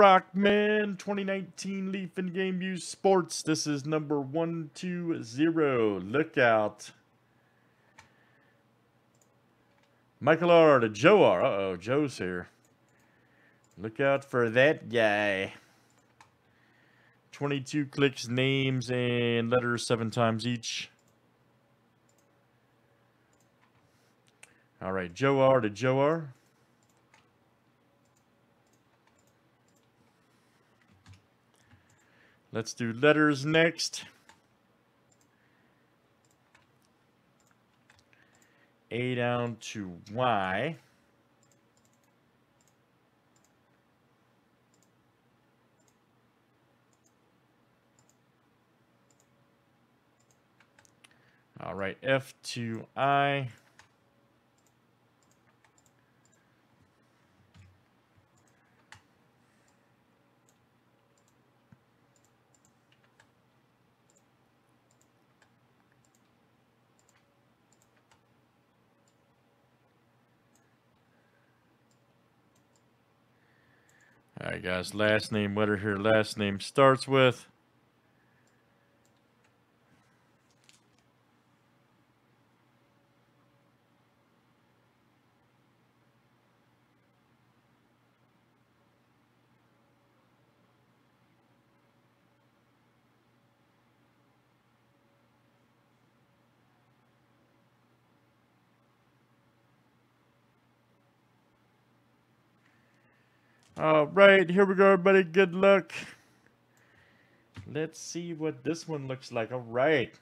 Brockman, 2019 Leaf and Game Used Sports. This is number 120. Look out. Michael R. to Joe R. Uh-oh, Joe's here. Look out for that guy. 22 clicks, names, and letters seven times each. All right, Joe R. to Joe R. Let's do letters next. A down to Y. All right, F to I. All right, guys, last name, letter here, last name starts with. All right, here we go, everybody. Good luck. Let's see what this one looks like. All right.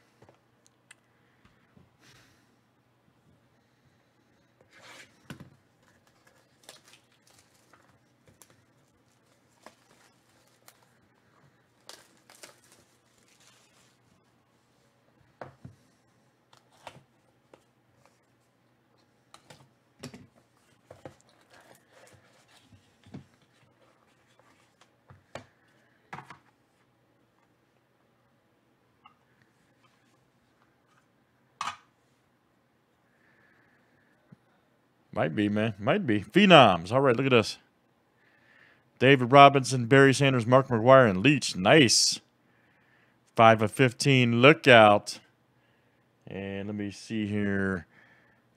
Might be, man. Might be. Phenoms. All right, look at this. David Robinson, Barry Sanders, Mark McGwire, and Leach. Nice. 5 of 15. Look out. And let me see here.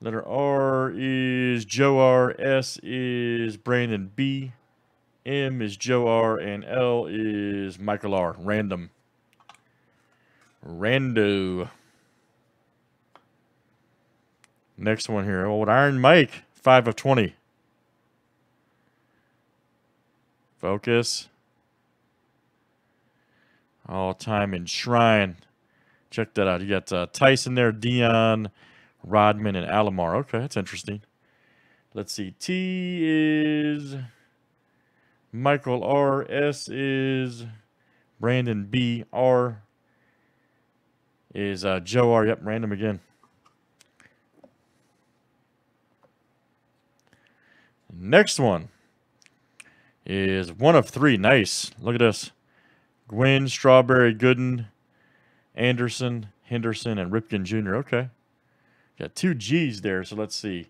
Letter R is Joe R. S is Brandon B. M is Joe R. And L is Michael R. Random. Rando. Next one here. Old Iron Mike. 5 of 20. Focus. All time in Shrine. Check that out. You got uh, Tyson there, Deion, Rodman, and Alomar. Okay, that's interesting. Let's see. T is Michael R. S is Brandon B. R is uh, Joe R. Yep, random again. Next one is one of three. Nice. Look at this. Gwynn, Strawberry, Gooden, Anderson, Henderson, and Ripken Jr. Okay. Got two G's there, so let's see.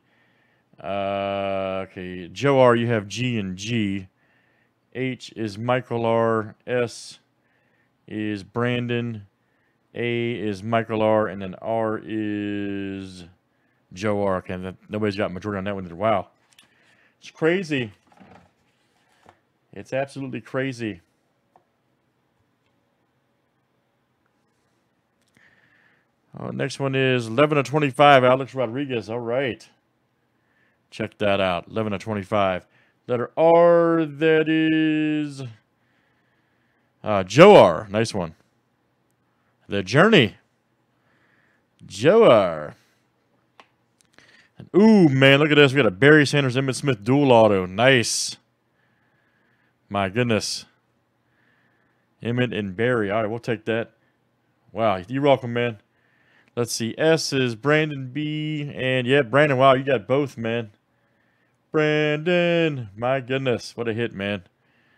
Uh, okay, Joe R, you have G and G. H is Michael R. S is Brandon. A is Michael R. And then R is Joe R. Okay, nobody's got majority on that one either. Wow. It's crazy. It's absolutely crazy. Oh, next one is 11 to 25, Alex Rodriguez. All right. Check that out. 11 to 25. Letter R, that is uh, Joe R. Nice one. The Journey. Joe R. Ooh, man, look at this. We got a Barry Sanders, Emmitt Smith dual auto. Nice. My goodness. Emmitt and Barry. All right, we'll take that. Wow, you're welcome, man. Let's see. S is Brandon B. And yeah, Brandon, wow, you got both, man. Brandon. My goodness. What a hit, man.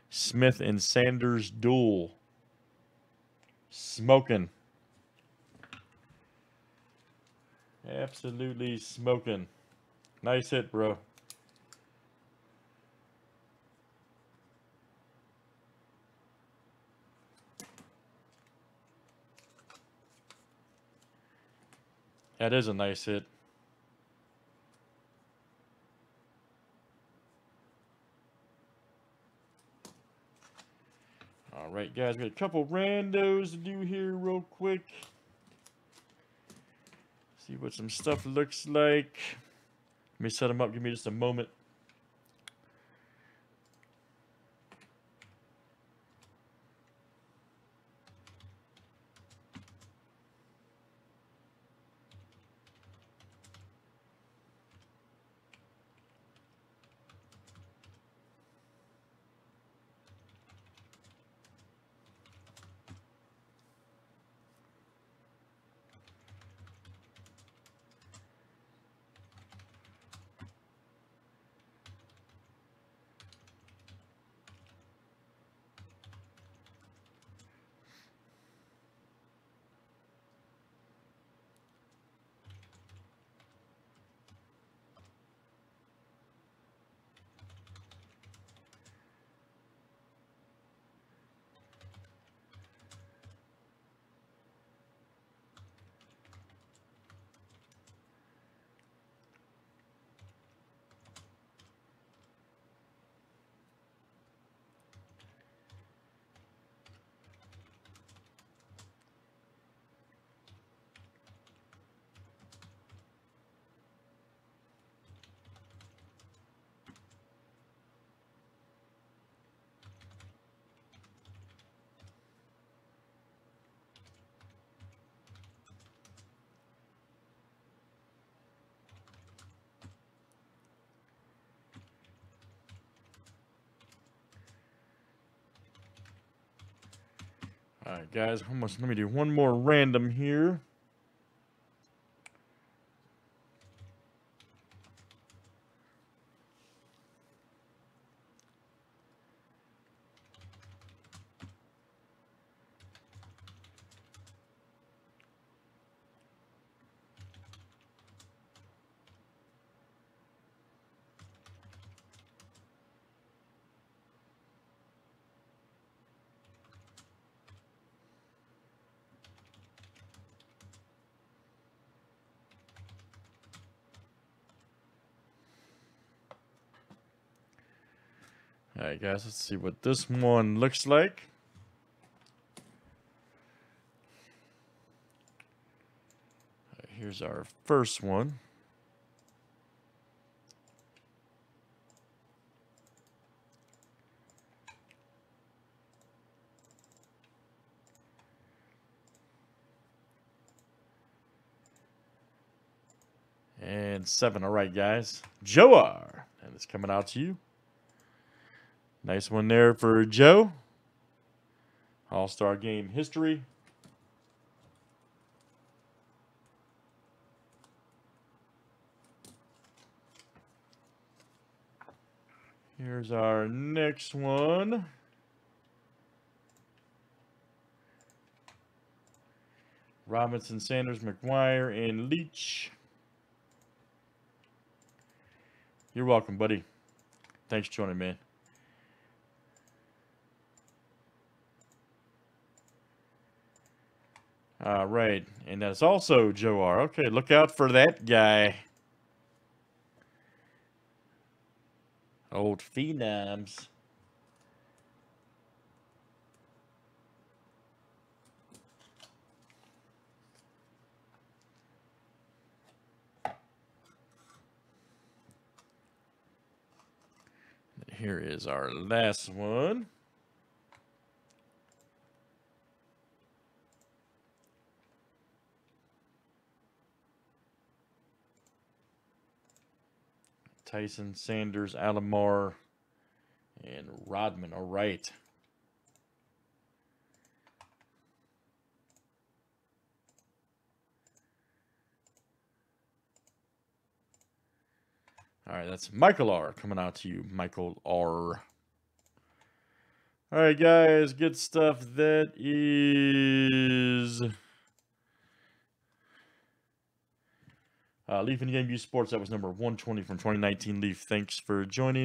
Smith and Sanders duel. Smoking. Absolutely smoking. Nice hit, bro. That is a nice hit. All right, guys, we got a couple randos to do here real quick. See what some stuff looks like. Let me set them up. Give me just a moment. All right, guys, let me do one more random here. All right, guys, let's see what this one looks like. here's our first one. And seven. All right, guys. Joe R. And it's coming out to you. Nice one there for Joe. All Star Game history. Here's our next one. Robinson, Sanders, McGwire, and Leach. You're welcome, buddy. Thanks for joining, man. All right, and that's also Joe R. Okay, look out for that guy. Old phenoms. Here is our last one. Tyson, Sanders, Alomar, and Rodman. All right. All right, that's Michael R. coming out to you, Michael R. All right, guys, good stuff. That is Uh, Leaf and Game Used Sports, that was number 120 from 2019. Leaf, thanks for joining.